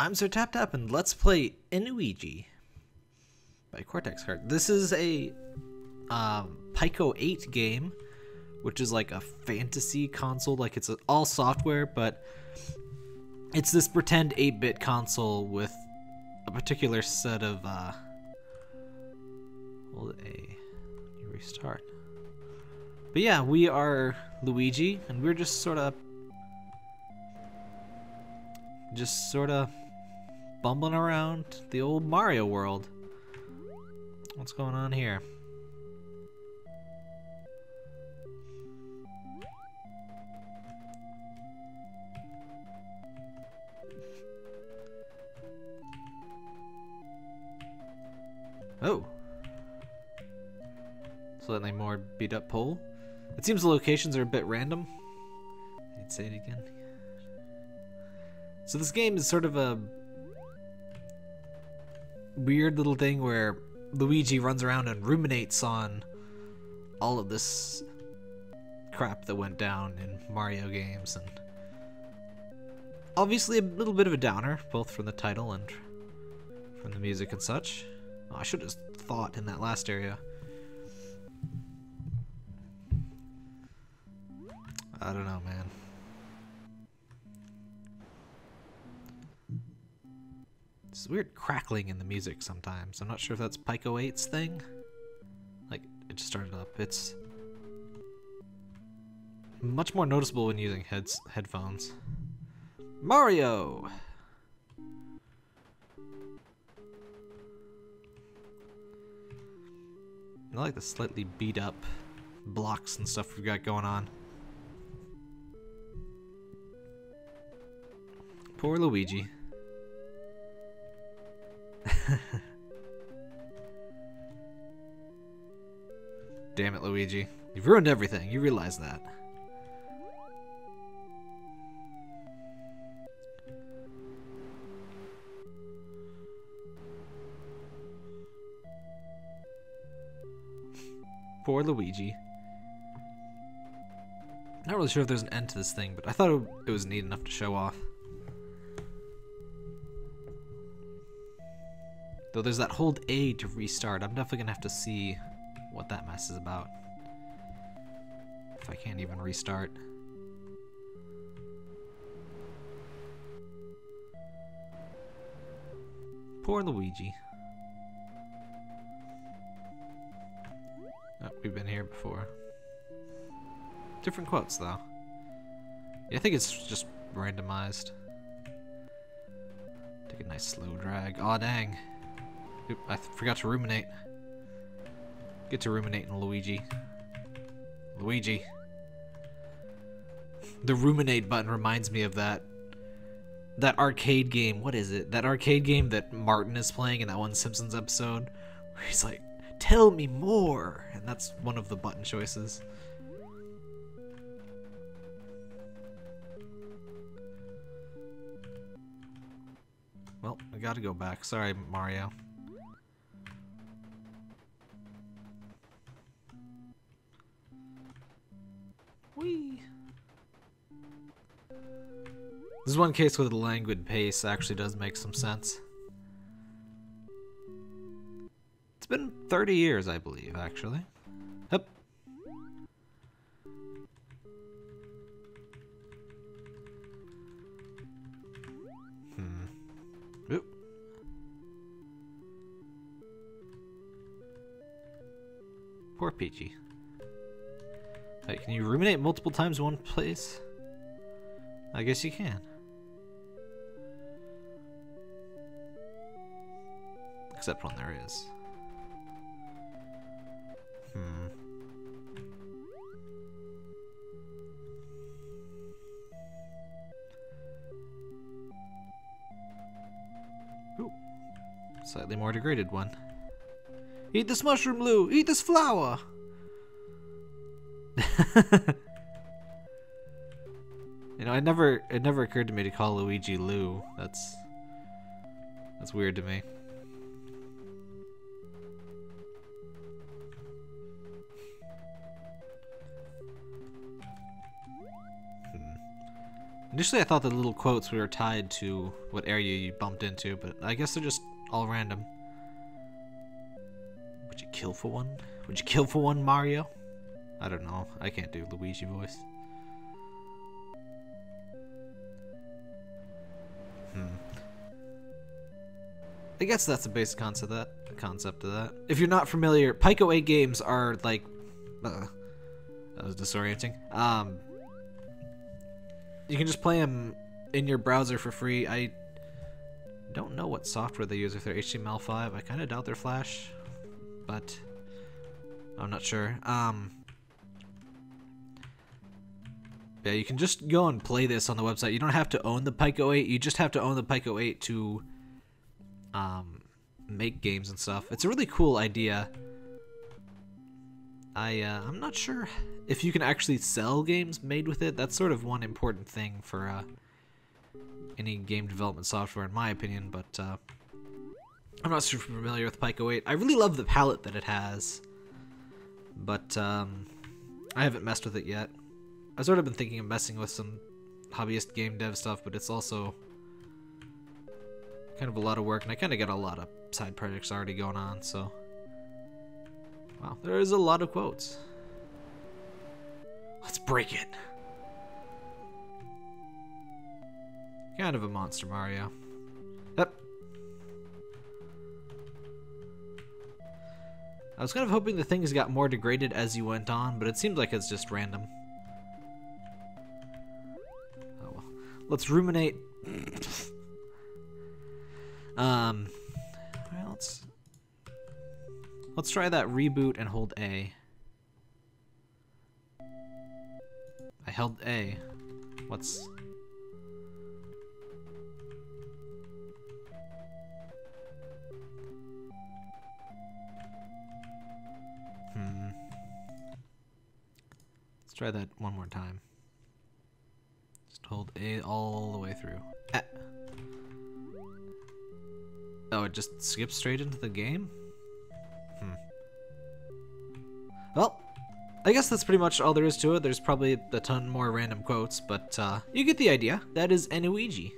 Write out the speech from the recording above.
I'm Sir Tap Tap, and let's play Ennuigi by Cortex Card. This is a um, Pico 8 game, which is like a fantasy console. Like it's all software, but it's this pretend 8-bit console with a particular set of. Uh, hold a restart. But yeah, we are Luigi, and we're just sort of just sort of bumbling around the old Mario world. What's going on here? Oh. Slightly more beat up pole. It seems the locations are a bit random. I'd say it again. So this game is sort of a weird little thing where Luigi runs around and ruminates on all of this crap that went down in Mario games and obviously a little bit of a downer both from the title and from the music and such. Oh, I should have thought in that last area. I don't know, man. There's weird crackling in the music sometimes. I'm not sure if that's Pico 8's thing. Like, it just started up. It's much more noticeable when using heads headphones. Mario! I like the slightly beat up blocks and stuff we've got going on. Poor Luigi. Damn it, Luigi. You've ruined everything. You realize that. Poor Luigi. Not really sure if there's an end to this thing, but I thought it was neat enough to show off. Though there's that hold A to restart. I'm definitely gonna have to see what that mess is about. If I can't even restart. Poor Luigi. Oh, we've been here before. Different quotes, though. Yeah, I think it's just randomized. Take a nice slow drag. Aw, oh, dang. I forgot to ruminate. Get to ruminating, Luigi. Luigi. The ruminate button reminds me of that that arcade game. What is it? That arcade game that Martin is playing in that one Simpsons episode where he's like, "Tell me more," and that's one of the button choices. Well, I gotta go back. Sorry, Mario. This is one case where the languid pace actually does make some sense. It's been 30 years, I believe, actually. Yep. Hmm. Oop. Poor Peachy. Wait, can you ruminate multiple times in one place? I guess you can. Except when there is. Hmm. Ooh. Slightly more degraded one. Eat this mushroom, Lou! Eat this flower! you know, it never it never occurred to me to call Luigi Lou. That's that's weird to me. Initially, I thought the little quotes were tied to what area you bumped into, but I guess they're just all random. Would you kill for one? Would you kill for one, Mario? I don't know. I can't do Luigi voice. Hmm. I guess that's the basic concept of that concept of that. If you're not familiar, Pico 8 games are like uh, that was disorienting. Um you can just play them in your browser for free. I don't know what software they use if they're HTML5. I kind of doubt they're Flash, but I'm not sure. Um yeah, you can just go and play this on the website. You don't have to own the Pico 8. You just have to own the Pico 8 to um, make games and stuff. It's a really cool idea. I uh, I'm not sure if you can actually sell games made with it. That's sort of one important thing for uh, any game development software, in my opinion. But uh, I'm not super familiar with Pico 8. I really love the palette that it has, but um, I haven't messed with it yet. I've sort of been thinking of messing with some hobbyist game dev stuff, but it's also kind of a lot of work, and I kind of got a lot of side projects already going on, so... Wow, there is a lot of quotes. Let's break it. Kind of a monster, Mario. Yep. I was kind of hoping the things got more degraded as you went on, but it seems like it's just random. Oh well. Let's ruminate. um, let's try that reboot and hold A. I held A. What's Hmm. Let's try that one more time. Just hold A all the way through. Ah. Oh, it just skips straight into the game? I guess that's pretty much all there is to it. There's probably a ton more random quotes, but uh, you get the idea. That is Ennuigi.